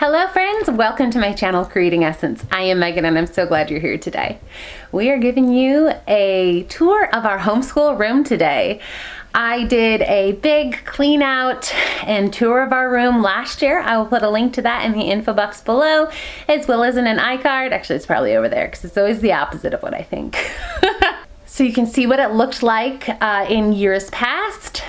Hello friends, welcome to my channel Creating Essence. I am Megan and I'm so glad you're here today. We are giving you a tour of our homeschool room today. I did a big clean out and tour of our room last year. I will put a link to that in the info box below as well as in an iCard. Actually it's probably over there because it's always the opposite of what I think. so you can see what it looked like uh, in years past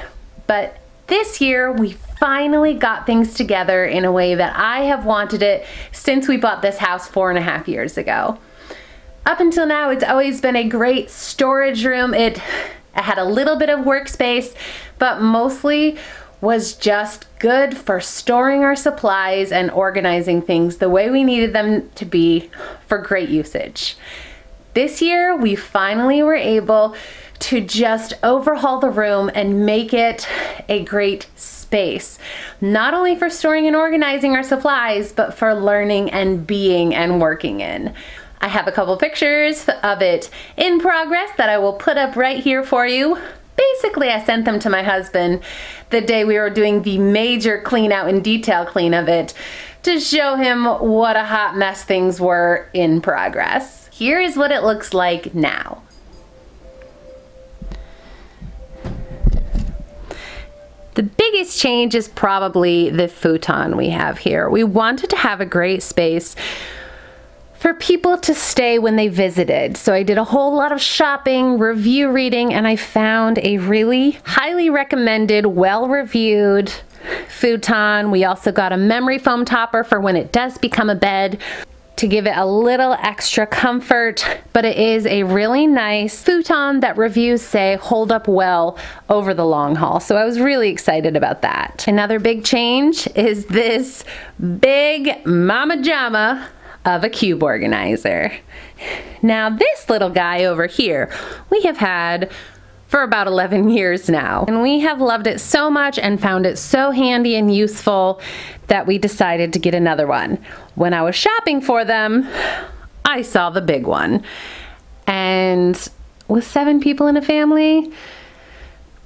but this year we finally got things together in a way that I have wanted it since we bought this house four and a half years ago. Up until now, it's always been a great storage room. It, it had a little bit of workspace, but mostly was just good for storing our supplies and organizing things the way we needed them to be for great usage. This year, we finally were able to just overhaul the room and make it a great space. Not only for storing and organizing our supplies, but for learning and being and working in. I have a couple pictures of it in progress that I will put up right here for you. Basically, I sent them to my husband the day we were doing the major clean out and detail clean of it to show him what a hot mess things were in progress. Here is what it looks like now. The biggest change is probably the futon we have here. We wanted to have a great space for people to stay when they visited. So I did a whole lot of shopping, review reading, and I found a really highly recommended, well-reviewed futon. We also got a memory foam topper for when it does become a bed to give it a little extra comfort, but it is a really nice futon that reviews say hold up well over the long haul. So I was really excited about that. Another big change is this big mama jama of a cube organizer. Now this little guy over here, we have had for about 11 years now. And we have loved it so much and found it so handy and useful that we decided to get another one. When I was shopping for them, I saw the big one. And with seven people in a family,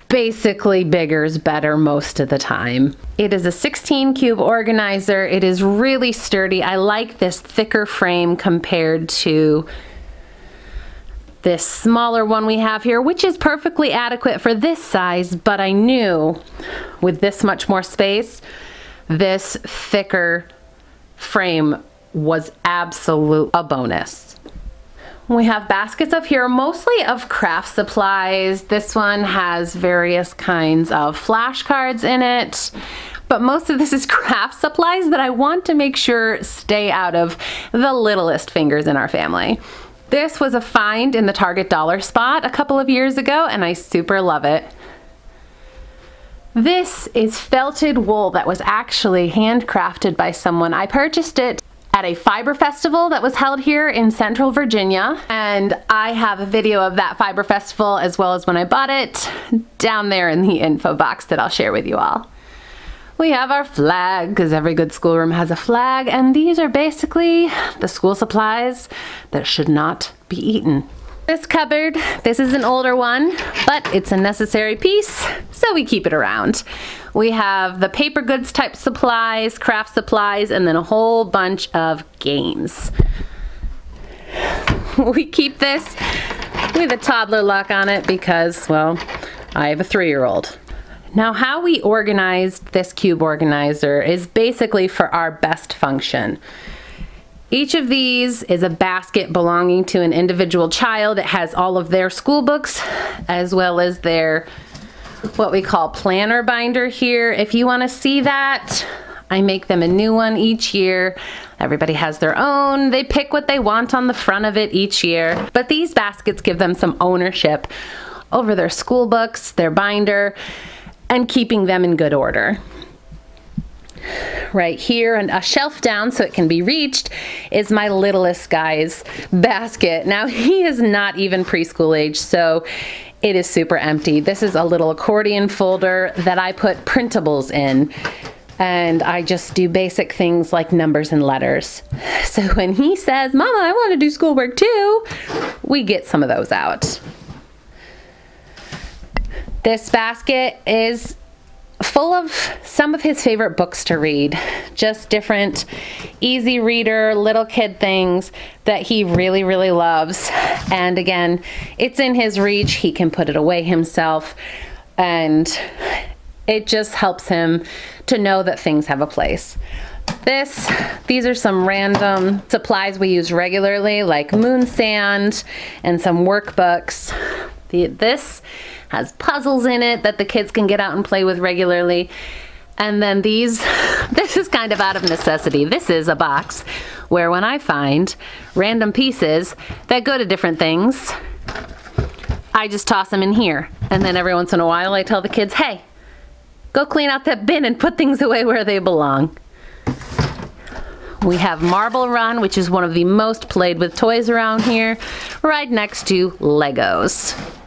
basically bigger is better most of the time. It is a 16 cube organizer. It is really sturdy. I like this thicker frame compared to this smaller one we have here, which is perfectly adequate for this size, but I knew with this much more space, this thicker frame was absolute a bonus. We have baskets up here, mostly of craft supplies. This one has various kinds of flashcards in it, but most of this is craft supplies that I want to make sure stay out of the littlest fingers in our family. This was a find in the Target dollar spot a couple of years ago and I super love it. This is felted wool that was actually handcrafted by someone. I purchased it at a fiber festival that was held here in central Virginia and I have a video of that fiber festival as well as when I bought it down there in the info box that I'll share with you all. We have our flag, because every good schoolroom has a flag, and these are basically the school supplies that should not be eaten. This cupboard, this is an older one, but it's a necessary piece, so we keep it around. We have the paper goods type supplies, craft supplies, and then a whole bunch of games. We keep this with a toddler lock on it because, well, I have a three-year-old. Now how we organized this cube organizer is basically for our best function. Each of these is a basket belonging to an individual child. It has all of their school books as well as their what we call planner binder here. If you want to see that, I make them a new one each year. Everybody has their own. They pick what they want on the front of it each year. But these baskets give them some ownership over their school books, their binder, and keeping them in good order. Right here and a shelf down so it can be reached is my littlest guy's basket. Now he is not even preschool age so it is super empty. This is a little accordion folder that I put printables in and I just do basic things like numbers and letters. So when he says, Mama, I want to do schoolwork too, we get some of those out. This basket is full of some of his favorite books to read. Just different easy reader, little kid things that he really, really loves. And again, it's in his reach. He can put it away himself. And it just helps him to know that things have a place. This, these are some random supplies we use regularly, like moon sand and some workbooks. The, this has puzzles in it that the kids can get out and play with regularly. And then these, this is kind of out of necessity. This is a box where when I find random pieces that go to different things, I just toss them in here. And then every once in a while I tell the kids, hey, go clean out that bin and put things away where they belong. We have Marble Run, which is one of the most played with toys around here, right next to Legos.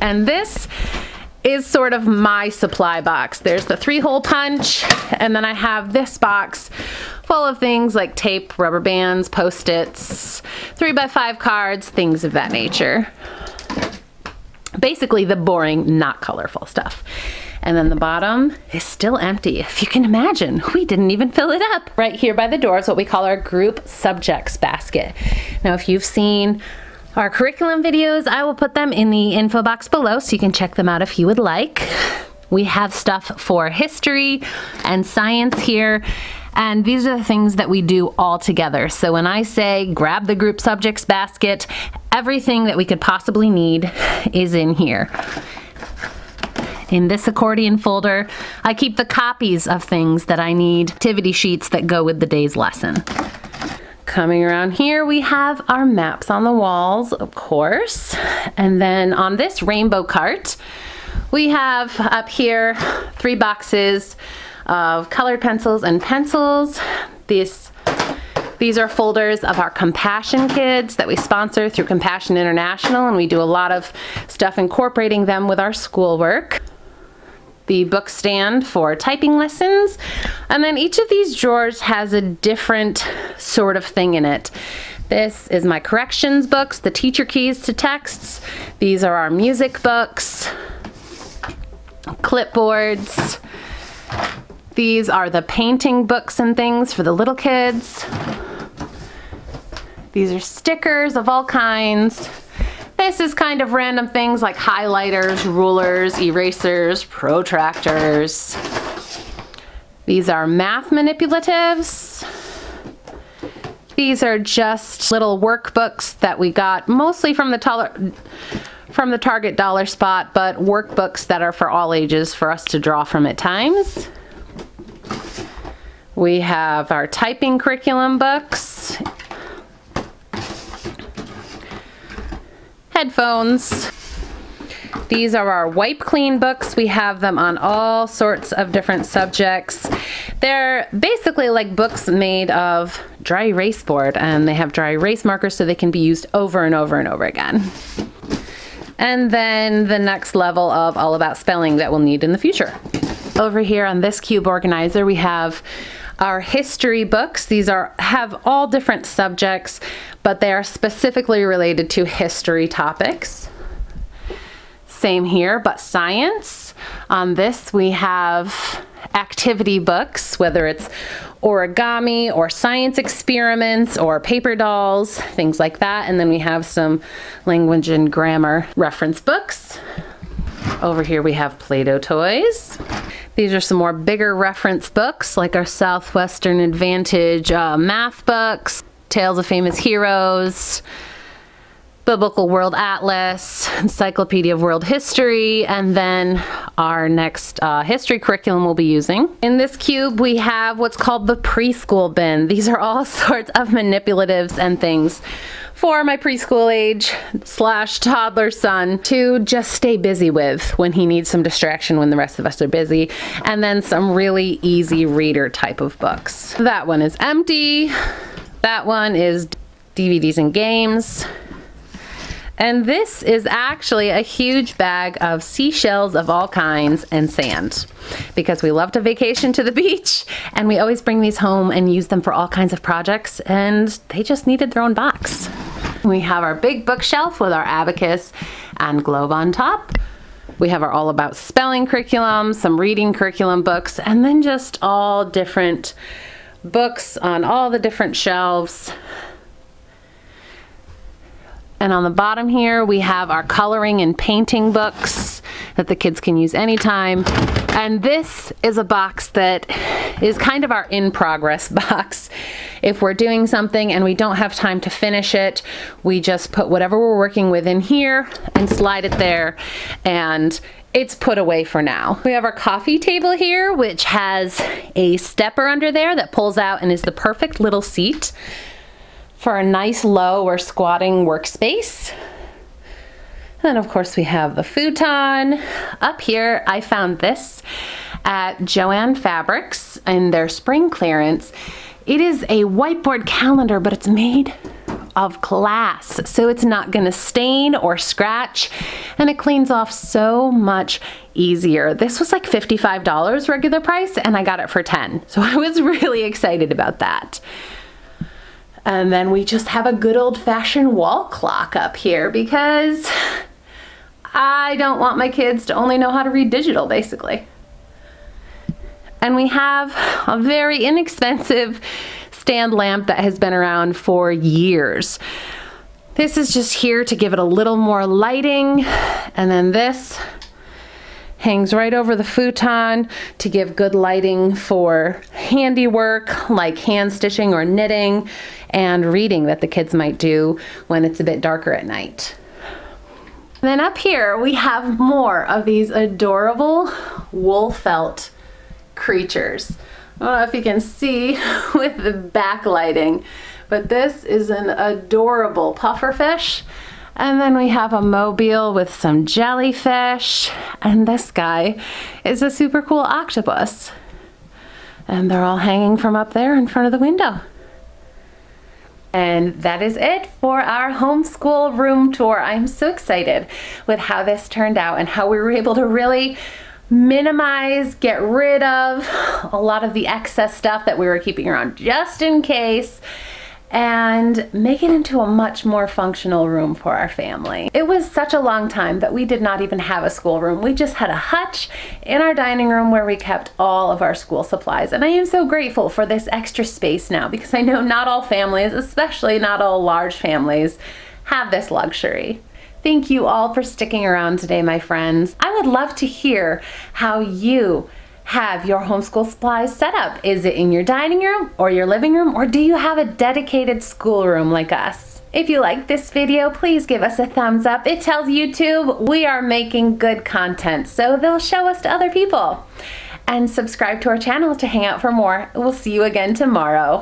And this is sort of my supply box. There's the three hole punch, and then I have this box full of things like tape, rubber bands, post-its, three by five cards, things of that nature. Basically the boring, not colorful stuff. And then the bottom is still empty. If you can imagine, we didn't even fill it up. Right here by the door is what we call our group subjects basket. Now, if you've seen our curriculum videos, I will put them in the info box below so you can check them out if you would like. We have stuff for history and science here. And these are the things that we do all together. So when I say grab the group subjects basket, everything that we could possibly need is in here. In this accordion folder, I keep the copies of things that I need, activity sheets that go with the day's lesson. Coming around here, we have our maps on the walls, of course. And then on this rainbow cart, we have up here three boxes of colored pencils and pencils. These, these are folders of our Compassion Kids that we sponsor through Compassion International, and we do a lot of stuff incorporating them with our schoolwork the book stand for typing lessons. And then each of these drawers has a different sort of thing in it. This is my corrections books, the teacher keys to texts. These are our music books, clipboards. These are the painting books and things for the little kids. These are stickers of all kinds. This is kind of random things like highlighters, rulers, erasers, protractors. These are math manipulatives. These are just little workbooks that we got mostly from the from the Target dollar spot, but workbooks that are for all ages for us to draw from at times. We have our typing curriculum books headphones. These are our wipe clean books. We have them on all sorts of different subjects. They're basically like books made of dry erase board and they have dry erase markers so they can be used over and over and over again. And then the next level of all about spelling that we'll need in the future. Over here on this cube organizer we have our history books. These are have all different subjects, but they are specifically related to history topics. Same here, but science. On this we have activity books, whether it's origami or science experiments or paper dolls, things like that. And then we have some language and grammar reference books. Over here we have Play-Doh toys. These are some more bigger reference books like our Southwestern Advantage uh, math books, Tales of Famous Heroes, Biblical World Atlas, Encyclopedia of World History, and then our next uh, history curriculum we'll be using. In this cube we have what's called the preschool bin. These are all sorts of manipulatives and things for my preschool age slash toddler son to just stay busy with when he needs some distraction when the rest of us are busy. And then some really easy reader type of books. That one is empty. That one is DVDs and games. And this is actually a huge bag of seashells of all kinds and sand because we love to vacation to the beach and we always bring these home and use them for all kinds of projects and they just needed their own box. We have our big bookshelf with our abacus and globe on top. We have our all about spelling curriculum, some reading curriculum books, and then just all different books on all the different shelves. And on the bottom here, we have our coloring and painting books that the kids can use anytime. And this is a box that is kind of our in progress box. If we're doing something and we don't have time to finish it, we just put whatever we're working with in here and slide it there and it's put away for now. We have our coffee table here, which has a stepper under there that pulls out and is the perfect little seat for a nice low or squatting workspace. And of course we have the futon. Up here, I found this at Joann Fabrics in their spring clearance. It is a whiteboard calendar, but it's made of glass, so it's not gonna stain or scratch, and it cleans off so much easier. This was like $55 regular price, and I got it for 10, so I was really excited about that. And then we just have a good old fashioned wall clock up here because I don't want my kids to only know how to read digital, basically. And we have a very inexpensive stand lamp that has been around for years. This is just here to give it a little more lighting. And then this hangs right over the futon to give good lighting for handiwork like hand stitching or knitting and reading that the kids might do when it's a bit darker at night. then up here we have more of these adorable wool felt creatures. I don't know if you can see with the backlighting, but this is an adorable pufferfish. And then we have a mobile with some jellyfish. And this guy is a super cool octopus. And they're all hanging from up there in front of the window. And that is it for our homeschool room tour. I'm so excited with how this turned out and how we were able to really minimize, get rid of a lot of the excess stuff that we were keeping around just in case and make it into a much more functional room for our family. It was such a long time that we did not even have a schoolroom. We just had a hutch in our dining room where we kept all of our school supplies. And I am so grateful for this extra space now because I know not all families, especially not all large families, have this luxury. Thank you all for sticking around today, my friends. I would love to hear how you have your homeschool supplies set up? Is it in your dining room or your living room or do you have a dedicated schoolroom like us? If you like this video, please give us a thumbs up. It tells YouTube we are making good content, so they'll show us to other people. And subscribe to our channel to hang out for more. We'll see you again tomorrow.